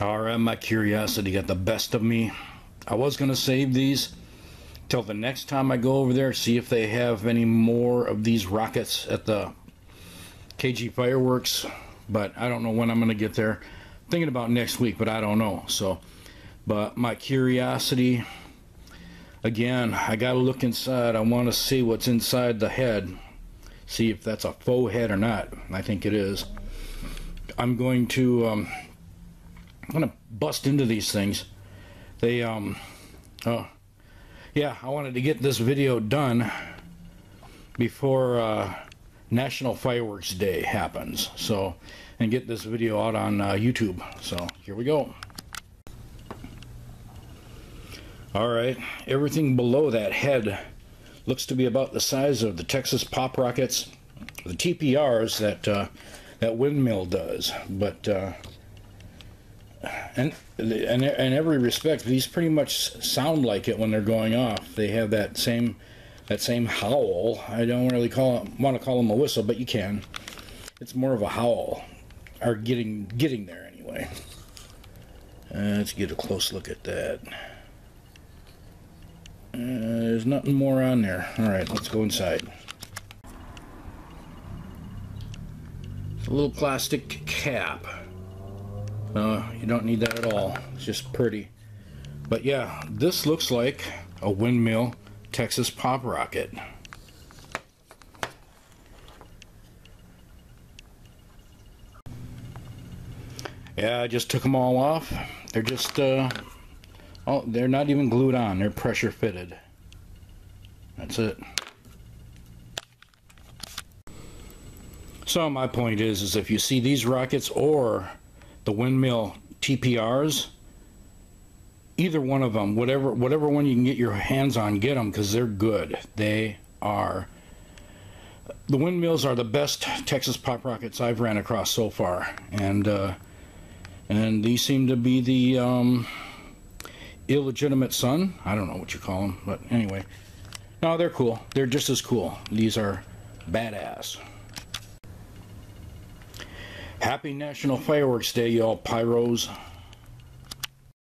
Alright, my curiosity got the best of me. I was going to save these till the next time I go over there, see if they have any more of these rockets at the KG Fireworks, but I don't know when I'm going to get there. Thinking about next week, but I don't know. So, but my curiosity, again, I got to look inside. I want to see what's inside the head. See if that's a faux head or not. I think it is. I'm going to, um, I'm to bust into these things. They, um, oh, yeah, I wanted to get this video done before uh, National Fireworks Day happens. So, and get this video out on uh, YouTube. So, here we go. Alright, everything below that head looks to be about the size of the Texas Pop Rockets, the TPRs that uh, that windmill does. But uh, and in, every respect, these pretty much sound like it when they're going off. They have that same that same howl. I don't really call want to call them a whistle, but you can. It's more of a howl, or getting getting there anyway. Uh, let's get a close look at that. Uh, there's nothing more on there. All right, let's go inside. It's a little plastic cap. No, you don't need that at all. It's just pretty. But yeah, this looks like a windmill Texas pop rocket. Yeah, I just took them all off. They're just, uh, oh, they're not even glued on. They're pressure fitted. That's it. So my point is, is if you see these rockets or the windmill TPRs, either one of them, whatever whatever one you can get your hands on, get them because they're good. They are. The windmills are the best Texas pop rockets I've ran across so far, and uh, and these seem to be the um, illegitimate son. I don't know what you call them, but anyway, no, they're cool. They're just as cool. These are badass. Happy National Fireworks Day, y'all pyros.